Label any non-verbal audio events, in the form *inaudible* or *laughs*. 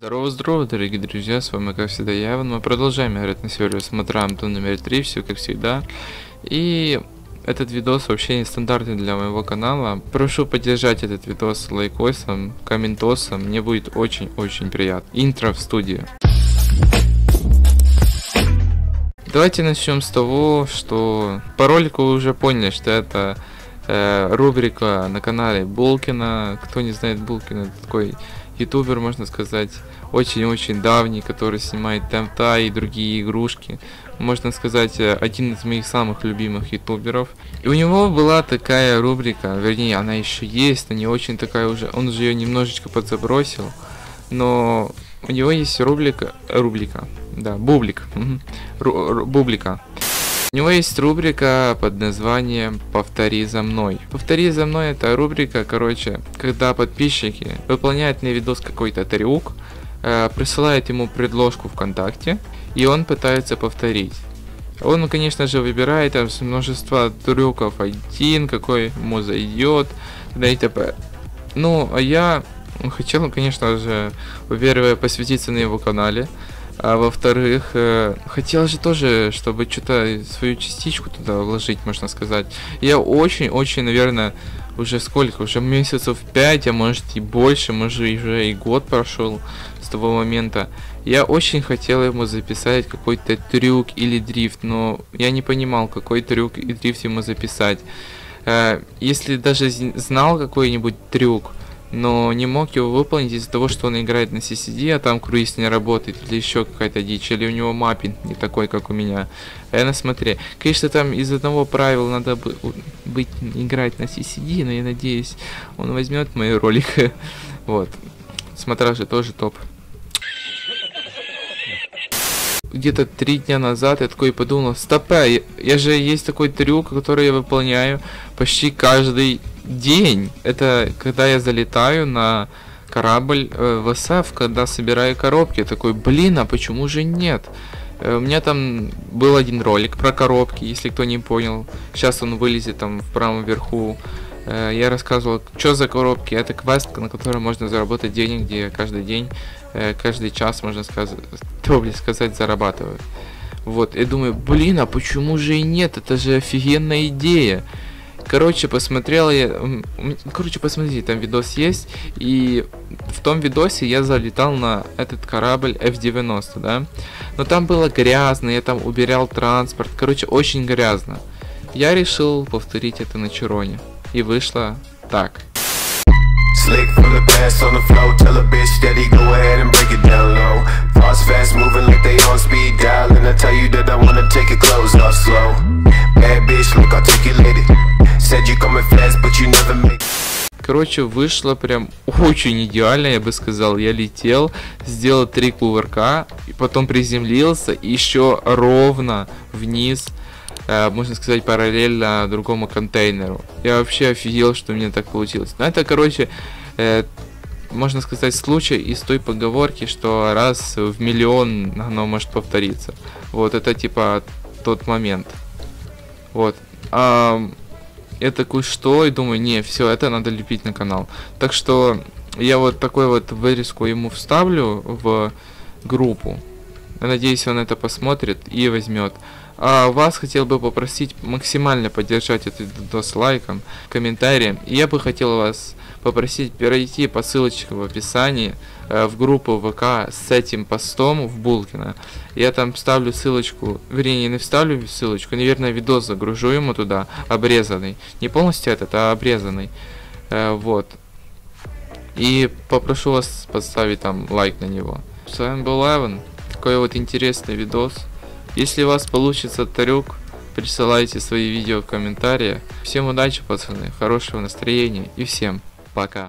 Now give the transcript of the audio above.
Здорово, здорово, дорогие друзья, с вами как всегда я, Иван. Мы продолжаем играть на сервере с Матрам номер 3, все как всегда. И этот видос вообще не стандартный для моего канала. Прошу поддержать этот видос лайкосом, комментосом, мне будет очень-очень приятно. Интро в студии. Давайте начнем с того, что по ролику вы уже поняли, что это э, рубрика на канале Булкина. Кто не знает Булкина, это такой ютубер, можно сказать, очень-очень давний, который снимает темта и другие игрушки. Можно сказать, э, один из моих самых любимых ютуберов. И у него была такая рубрика, вернее, она еще есть, но не очень такая уже, он же ее немножечко подзабросил. Но у него есть рубрика, рубрика, да, бублик, Ру, бублика. У него есть рубрика под названием «Повтори за мной». «Повтори за мной» это рубрика, короче, когда подписчики выполняют на видос какой-то трюк, э, присылают ему предложку ВКонтакте, и он пытается повторить. Он, конечно же, выбирает там множество трюков один, какой ему зайдет, да и т.п. Ну, а я хотел, конечно же, во-первых, посвятиться на его канале, а во-вторых, э, хотел же тоже, чтобы что-то свою частичку туда вложить, можно сказать. Я очень-очень, наверное, уже сколько, уже месяцев 5, а может и больше, может уже и год прошел с того момента. Я очень хотел ему записать какой-то трюк или дрифт, но я не понимал, какой трюк и дрифт ему записать. Э, если даже знал какой-нибудь трюк, но не мог его выполнить из-за того, что он играет на CCD, а там круиз не работает, или еще какая-то дичь, или у него маппинг не такой, как у меня. А я на смотре. Конечно, там из одного правила надо бы быть, играть на CCD, но я надеюсь, он возьмет мои ролики. *laughs* вот. Смотра же тоже топ. Где-то три дня назад я такой подумал, стопэ, я, я же есть такой трюк, который я выполняю почти каждый день. Это когда я залетаю на корабль э, в СФ, когда собираю коробки. такой, блин, а почему же нет? Э, у меня там был один ролик про коробки, если кто не понял. Сейчас он вылезет там в правом верху. Э, я рассказывал, что за коробки. Это квест, на котором можно заработать денег, где каждый день, э, каждый час, можно сказать, сказать, зарабатывают. Вот, я думаю, блин, а почему же и нет? Это же офигенная идея. Короче, посмотрел я... Короче, посмотрите, там видос есть. И в том видосе я залетал на этот корабль F-90, да. Но там было грязно, я там убирал транспорт. Короче, очень грязно. Я решил повторить это на Чироне. И вышло так. Slick on the they on tell you Короче, вышло прям очень идеально, я бы сказал. Я летел, сделал три кувырка, и потом приземлился, еще ровно вниз Э, можно сказать, параллельно другому контейнеру. Я вообще офигел, что у меня так получилось. Но это, короче, э, можно сказать, случай из той поговорки, что раз в миллион оно может повториться. Вот это типа тот момент. Вот. А, я такой, что? И думаю, не, все, это надо лепить на канал. Так что я вот такой вот вырезку ему вставлю в группу. Надеюсь, он это посмотрит и возьмет. А вас хотел бы попросить максимально поддержать этот видос лайком, комментарием. Я бы хотел вас попросить перейти по ссылочке в описании э, в группу ВК с этим постом в Булкина. Я там ставлю ссылочку, вернее не вставлю ссылочку, наверное видос загружу ему туда, обрезанный. Не полностью этот, а обрезанный. Э, вот. И попрошу вас поставить там лайк на него. С вами был Эван. Такой вот интересный видос. Если у вас получится трюк, присылайте свои видео в комментариях. Всем удачи, пацаны, хорошего настроения и всем пока.